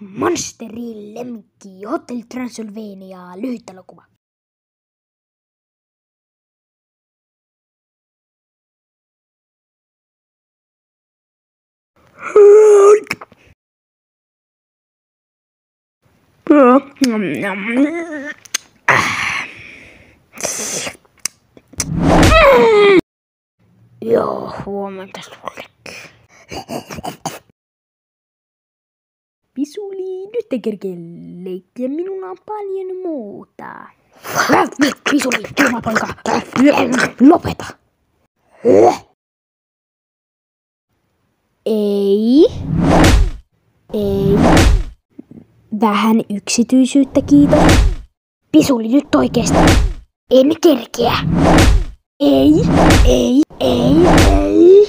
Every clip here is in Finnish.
Monsterin lemmikki Hotel Transylvania lyhyt elokuva. Joo, huomenta sullekin. Kerkeä leikkiä. Minulla on paljon muuta. Pisuli, kylmä poika. Lopeta. Ei. Ei. Vähän yksityisyyttä, kiitos. Pisuli, nyt oikeesti. En kerkeä. Ei, ei, ei, ei.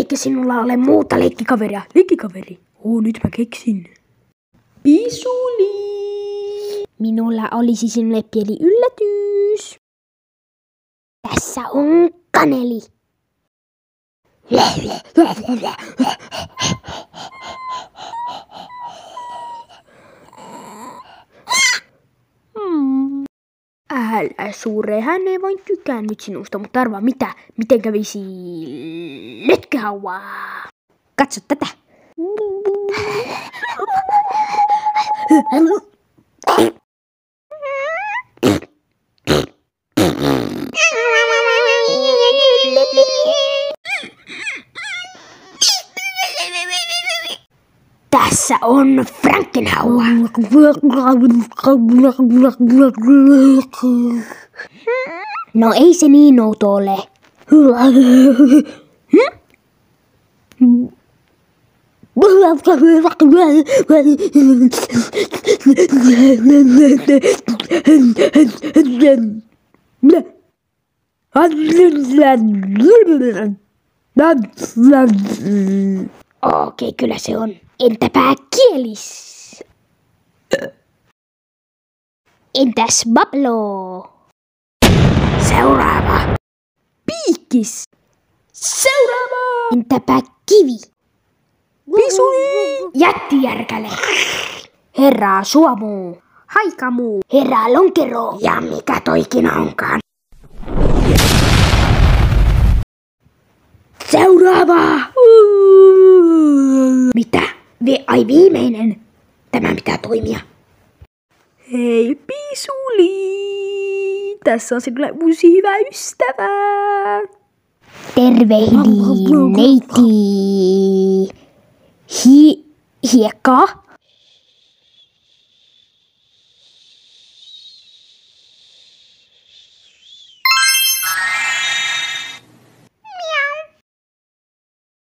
Eikö sinulla ole muuta leikkikaveria? Leikkikaveri? Oo, nyt mä keksin. Pisuli! Minulla olisi sinulle pieni yllätys. Tässä on kaneli. Älä suure, hän ei vain tykännyt sinusta, mutta arvaa mitä, miten kävisi letkähaua. Katso tätä. Tässä on Frankenhauer. No ei se niin outo ole. Okei, kyllä se on. Entäpä kielis? Entäs Bablo? Seuraava. Piikis. Seuraava. Entäpä kivi? Pisuli. Jättijärkäle. Herra Suomu. Haikamu. Herra Lonkero. Ja mikä toikin onkaan. Seuraava! Mitä? Vi- ai viimeinen. Tämä pitää toimia. Hei Pisuli! Tässä on sinulle uusi hyvä ystävä. Tervehdin neiti. Hi- hiekka.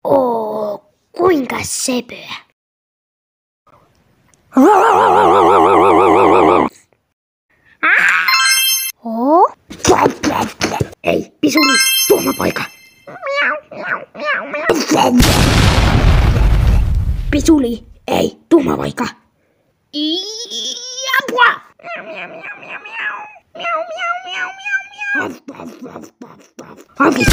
Oo, kuinka söpöä. Oo? Ei, pisuli, tuhma poika. Pisuli, ei, tuhma poika. Apua! Apua,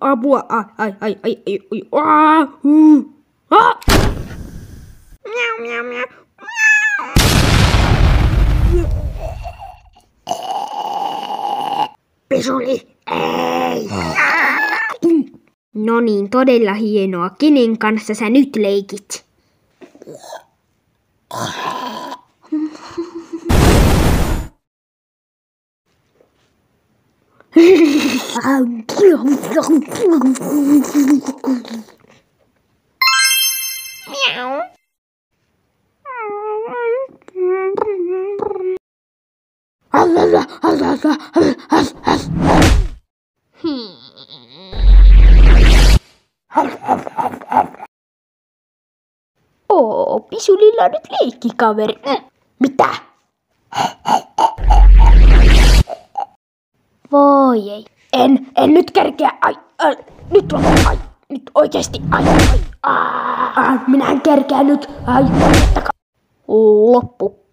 ai, ai, ai, ai, ai, ai, ah, ah. Miau, miau, miau. Pisuli, ei. No niin, todella hienoa. Kenen kanssa sä nyt leikit? Oo, Pisulilla on nyt leikkikaveri. Mm. Mitä? Voi ei. En, en nyt kerkeä. Ai, ai nyt on. Ai, Nyt oikeesti. Ai, ai, ai. Minä en kerkeä nyt. Ai, Loppu.